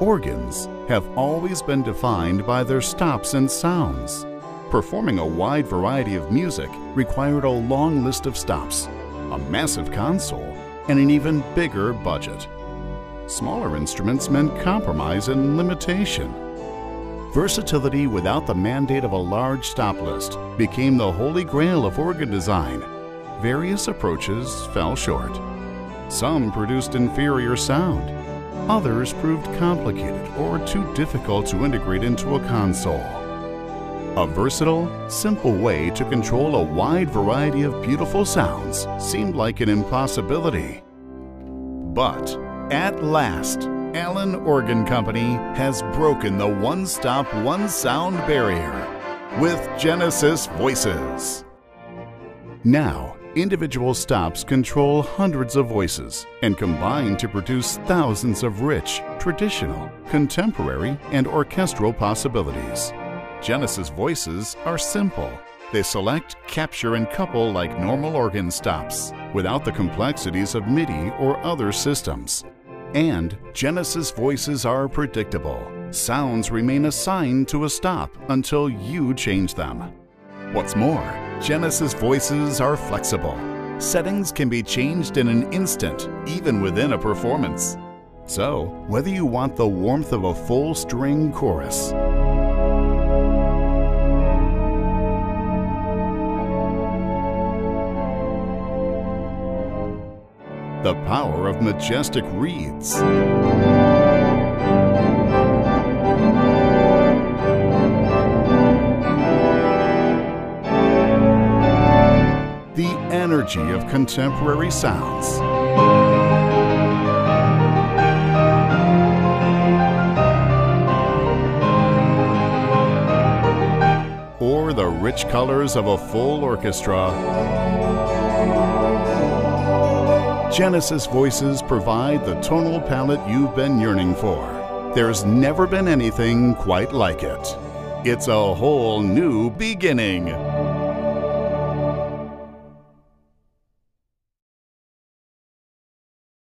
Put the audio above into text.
Organs have always been defined by their stops and sounds. Performing a wide variety of music required a long list of stops, a massive console, and an even bigger budget. Smaller instruments meant compromise and limitation. Versatility without the mandate of a large stop list became the holy grail of organ design. Various approaches fell short. Some produced inferior sound. Others proved complicated or too difficult to integrate into a console. A versatile, simple way to control a wide variety of beautiful sounds seemed like an impossibility. But at last, Allen Organ Company has broken the one-stop, one-sound barrier with GeniSys Voices. Now, individual stops control hundreds of voices and combine to produce thousands of rich, traditional, contemporary, and orchestral possibilities. GeniSys voices are simple. They select, capture, and couple like normal organ stops without the complexities of MIDI or other systems. And GeniSys voices are predictable. Sounds remain assigned to a stop until you change them. What's more, GeniSys voices are flexible. Settings can be changed in an instant, even within a performance. So, whether you want the warmth of a full string chorus, the power of majestic reeds, of contemporary sounds. Or the rich colors of a full orchestra. GeniSys Voices provide the tonal palette you've been yearning for. There's never been anything quite like it. It's a whole new beginning.